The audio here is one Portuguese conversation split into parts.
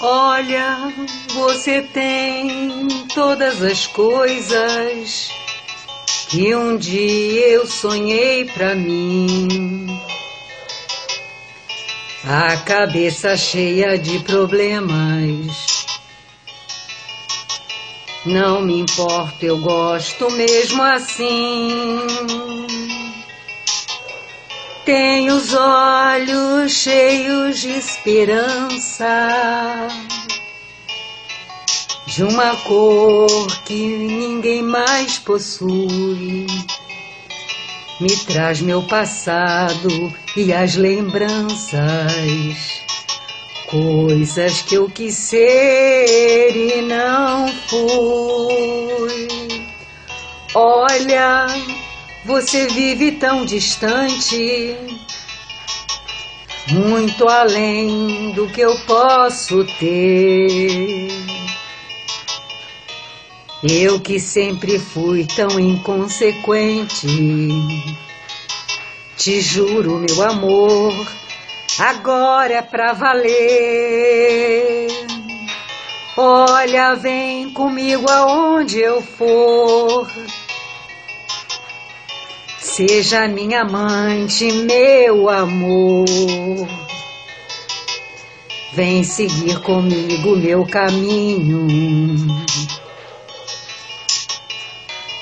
Olha, você tem todas as coisas que um dia eu sonhei pra mim. A cabeça cheia de problemas. Não me importa, eu gosto mesmo assim. Tem os olhos cheios de esperança, de uma cor que ninguém mais possui. Me traz meu passado e as lembranças, coisas que eu quis ser e não fui. Olha, você vive tão distante, muito além do que eu posso ter. Eu que sempre fui tão inconsequente, te juro, meu amor, agora é pra valer. Olha, vem comigo aonde eu for. Seja minha amante, meu amor. Vem seguir comigo meu caminho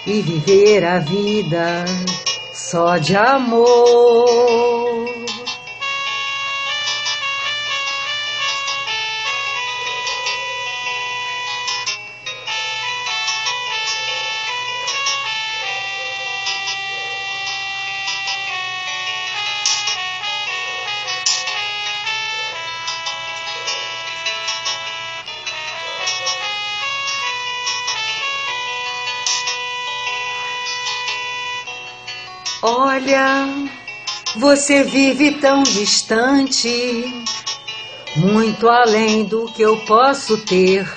e viver a vida só de amor. Olha, você vive tão distante, muito além do que eu posso ter.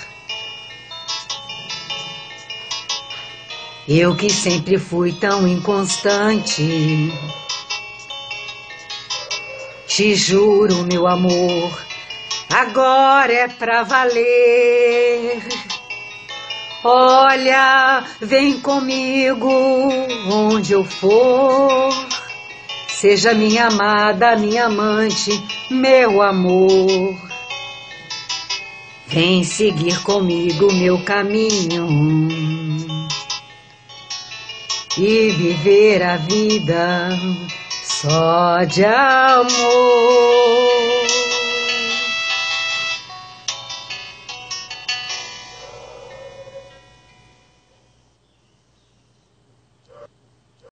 Eu que sempre fui tão inconstante. Te juro, meu amor, agora é pra valer. Olha, vem comigo onde eu for. Seja minha amada, minha amante, meu amor. Vem seguir comigo meu caminho e viver a vida só de amor.